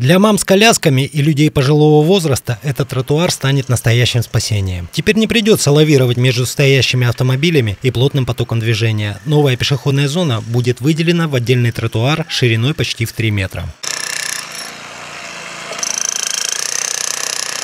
Для мам с колясками и людей пожилого возраста этот тротуар станет настоящим спасением. Теперь не придется лавировать между стоящими автомобилями и плотным потоком движения. Новая пешеходная зона будет выделена в отдельный тротуар шириной почти в 3 метра.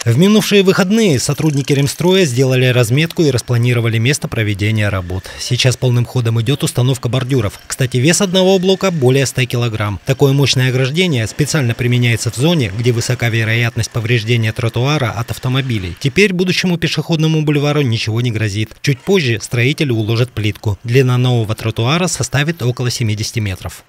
В минувшие выходные сотрудники Ремстроя сделали разметку и распланировали место проведения работ. Сейчас полным ходом идет установка бордюров. Кстати, вес одного блока более 100 килограмм. Такое мощное ограждение специально применяется в зоне, где высока вероятность повреждения тротуара от автомобилей. Теперь будущему пешеходному бульвару ничего не грозит. Чуть позже строители уложат плитку. Длина нового тротуара составит около 70 метров.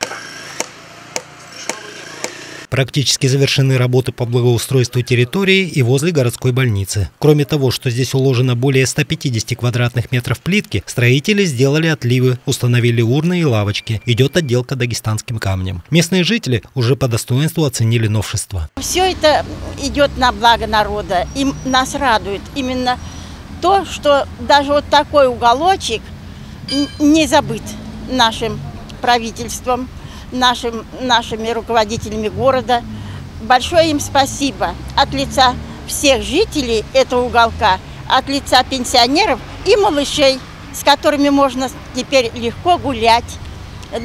Практически завершены работы по благоустройству территории и возле городской больницы. Кроме того, что здесь уложено более 150 квадратных метров плитки, строители сделали отливы, установили урны и лавочки. Идет отделка дагестанским камнем. Местные жители уже по достоинству оценили новшество. Все это идет на благо народа. И нас радует именно то, что даже вот такой уголочек не забыт нашим правительством нашим, нашими руководителями города. Большое им спасибо от лица всех жителей этого уголка, от лица пенсионеров и малышей, с которыми можно теперь легко гулять,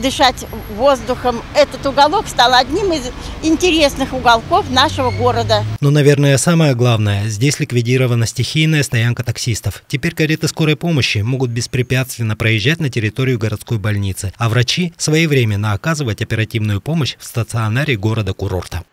дышать воздухом. Этот уголок стал одним из интересных уголков нашего города. Но, наверное, самое главное, здесь ликвидирована стихийная стоянка таксистов. Теперь кареты скорой помощи могут беспрепятственно проезжать на территорию городской больницы, а врачи своевременно оказывать оперативную помощь в стационаре города-курорта.